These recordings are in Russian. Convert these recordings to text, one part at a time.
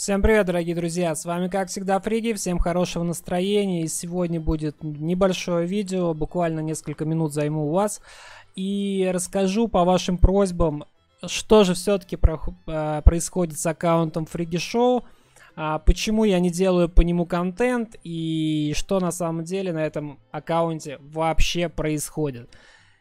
Всем привет, дорогие друзья! С вами, как всегда, Фриги. Всем хорошего настроения. И сегодня будет небольшое видео, буквально несколько минут займу у вас. И расскажу по вашим просьбам, что же все-таки про э, происходит с аккаунтом Фриги Шоу, а почему я не делаю по нему контент и что на самом деле на этом аккаунте вообще происходит.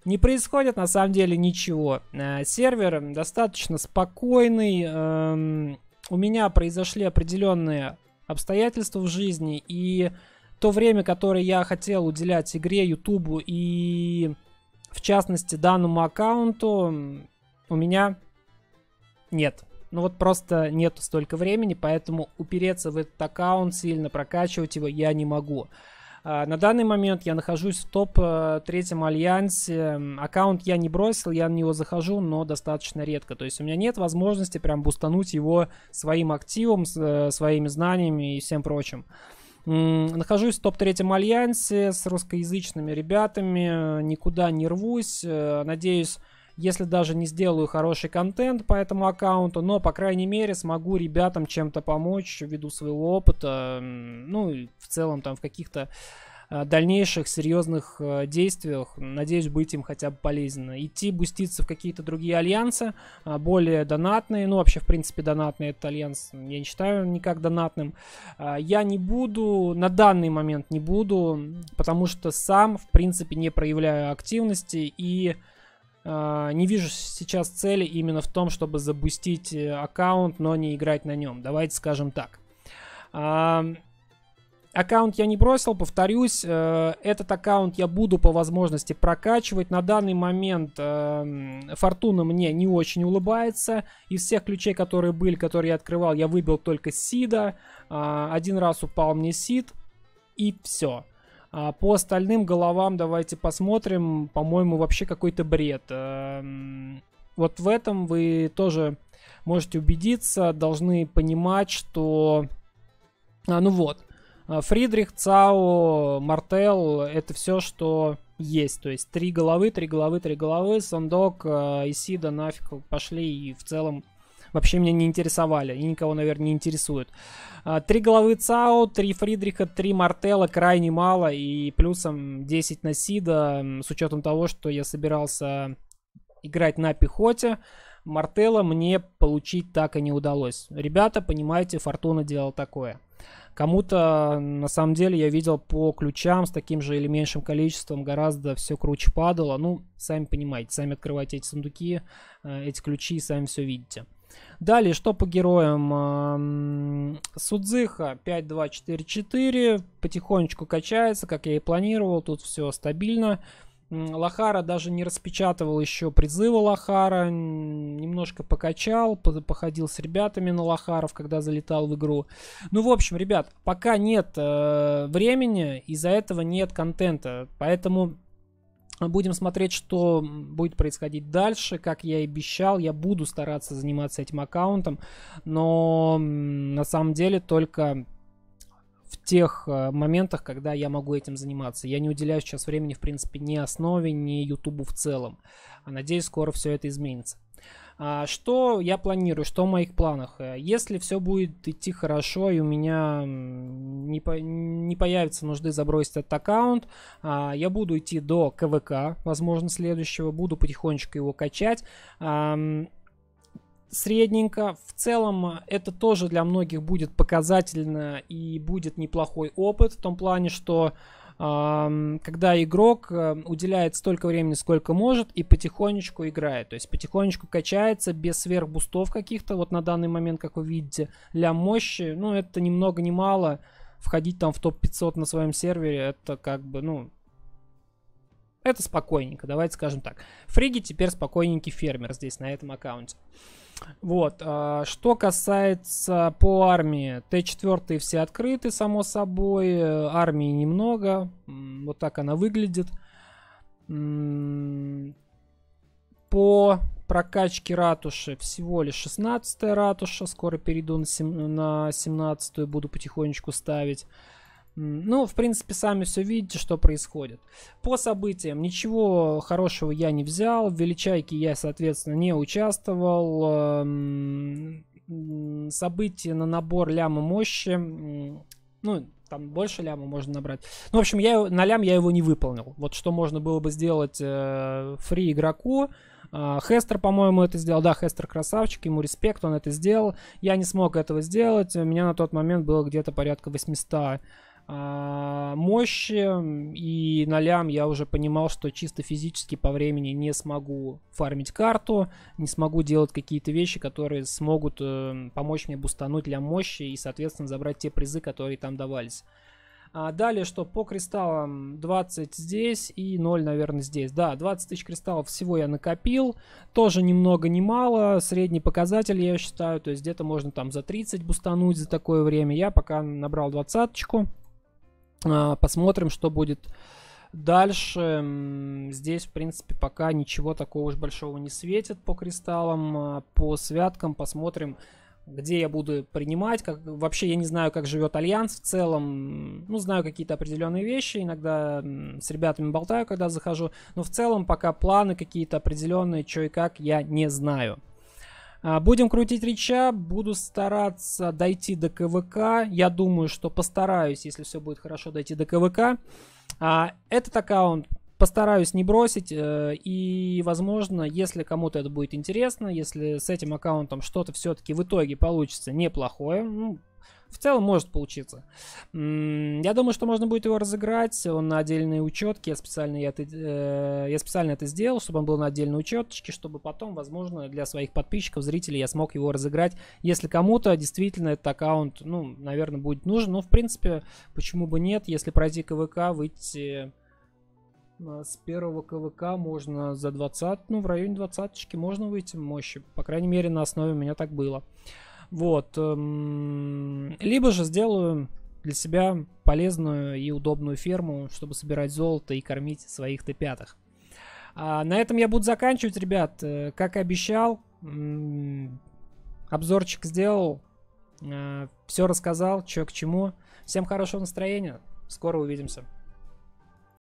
Не происходит на самом деле ничего. Э, сервер достаточно спокойный. У меня произошли определенные обстоятельства в жизни, и то время, которое я хотел уделять игре, Ютубу и, в частности, данному аккаунту, у меня нет. Ну вот просто нету столько времени, поэтому упереться в этот аккаунт, сильно прокачивать его я не могу. А, на данный момент я нахожусь в топ-третьем альянсе. Аккаунт я не бросил, я на него захожу, но достаточно редко. То есть у меня нет возможности прям бустануть его своим активом, э, своими знаниями и всем прочим. Нахожусь в топ-третьем альянсе с русскоязычными ребятами, никуда не рвусь. Э, надеюсь, если даже не сделаю хороший контент по этому аккаунту, но, по крайней мере, смогу ребятам чем-то помочь ввиду своего опыта, ну, и в целом там в каких-то э, дальнейших серьезных э, действиях. Надеюсь, быть им хотя бы полезно. Идти буститься в какие-то другие альянсы, э, более донатные. Ну, вообще, в принципе, донатный этот альянс я не считаю никак донатным. Я не буду, на данный момент не буду, потому что сам, в принципе, не проявляю активности и а, не вижу сейчас цели именно в том, чтобы запустить э, аккаунт, но не играть на нем. Давайте скажем так. Аккаунт я не бросил, повторюсь, э, этот аккаунт я буду по возможности прокачивать. На данный момент э, фортуна мне не очень улыбается. Из всех ключей, которые были, которые я открывал, я выбил только Сида. А, один раз упал мне Сид, и все. А по остальным головам давайте посмотрим. По-моему, вообще какой-то бред. Эм, вот в этом вы тоже можете убедиться, должны понимать, что... А, ну вот, а, Фридрих, Цао, Мартел — это все, что есть. То есть три головы, три головы, три головы, Сандок, э, Исида нафиг пошли и в целом вообще меня не интересовали и никого, наверное, не интересует. А, три головы ЦАО, три Фридриха, три Мартелла крайне мало и плюсом 10 на Сида с учетом того, что я собирался играть на пехоте. Мартелла мне получить так и не удалось. Ребята, понимаете, Фортуна делал такое. Кому-то, на самом деле, я видел по ключам с таким же или меньшим количеством гораздо все круче падало. Ну, сами понимаете, сами открывайте эти сундуки, э, эти ключи, сами все видите. Далее, что по героям? Судзиха 5-2-4-4. Потихонечку качается, как я и планировал. Тут все стабильно. Лохара даже не распечатывал еще призыва Лохара. Немножко покачал, походил с ребятами на Лохаров, когда залетал в игру. Ну, в общем, ребят, пока нет э, времени, из-за этого нет контента. Поэтому Будем смотреть, что будет происходить дальше. Как я и обещал, я буду стараться заниматься этим аккаунтом, но на самом деле только в тех э, моментах, когда я могу этим заниматься. Я не уделяю сейчас времени, в принципе, ни основе, ни Ютубу в целом. А надеюсь, скоро все это изменится. А, что я планирую, что в моих планах? Э, если все будет идти хорошо и у меня не, по, не появится нужды забросить этот аккаунт, а, я буду идти до КВК, возможно, следующего, буду потихонечку его качать средненько. В целом это тоже для многих будет показательно и будет неплохой опыт в том плане, что когда игрок э, уделяет столько времени, сколько может, и потихонечку играет. То есть потихонечку качается без сверхбустов каких-то. Вот на данный момент, как вы видите, для мощи, ну, это ни много ни мало. Входить там в топ-500 на своем сервере, это как бы, ну, это спокойненько, давайте скажем так. Фриги теперь спокойненький фермер здесь, на этом аккаунте. Вот. А, что касается по армии, Т4 все открыты, само собой. Армии немного. Вот так она выглядит. По прокачке ратуши всего лишь 16 ратуша. Скоро перейду на 17 буду потихонечку ставить. Ну, в принципе, сами все видите, что происходит. По событиям ничего хорошего я не взял. В величайке я, соответственно, не участвовал. Эм, событие на набор ляма мощи. Ну, там больше ляма можно набрать. Ну, в общем, я, на лям я его не выполнил. Вот что можно было бы сделать э, фри игроку. Э, Хестер, по-моему, это сделал. Да, Хестер красавчик, ему респект, он это сделал. Я не смог этого сделать. У меня на тот момент было где-то порядка 800 а, мощи, и на лям я уже понимал, что чисто физически по времени не смогу фармить карту, не смогу делать какие-то вещи, которые смогут э, помочь мне бустануть лям мощи и, соответственно, забрать те призы, которые там давались. А далее, что по кристаллам 20 здесь и 0, наверное, здесь. Да, 20 тысяч кристаллов всего я накопил. Тоже ни много ни мало. Средний показатель, я считаю. То есть где-то можно там за 30 бустануть за такое время. Я пока набрал двадцаточку. А, посмотрим, что будет дальше. Здесь, в принципе, пока ничего такого уж большого не светит по кристаллам. А, по святкам посмотрим, где я буду принимать. Как, вообще я не знаю, как живет Альянс в целом. Ну, знаю какие-то определенные вещи. Иногда с ребятами болтаю, когда захожу. Но в целом пока планы какие-то определенные, что и как, я не знаю. А, будем крутить реча, буду стараться дойти до КВК. Я думаю, что постараюсь, если все будет хорошо, дойти до КВК. А, этот аккаунт постараюсь не бросить. Э, и, возможно, если кому-то это будет интересно, если с этим аккаунтом что-то все-таки в итоге получится неплохое, ну, в целом может получиться. Я думаю, что можно будет его разыграть. Он на отдельные учетки. Я специально, я, это, э, я специально это сделал, чтобы он был на отдельной учеточке, чтобы потом, возможно, для своих подписчиков, зрителей я смог его разыграть. Если кому-то действительно этот аккаунт, ну, наверное, будет нужен. Ну, в принципе, почему бы нет, если пройти КВК, выйти э, с первого КВК можно за 20, ну, в районе 20 можно выйти мощи. По крайней мере, на основе у меня так было. Вот. Эм, либо же сделаю для себя полезную и удобную ферму, чтобы собирать золото и кормить своих Т5. А на этом я буду заканчивать, ребят. Э, как и обещал, обзорчик сделал, э, все рассказал, что к чему. Всем хорошего настроения, скоро увидимся.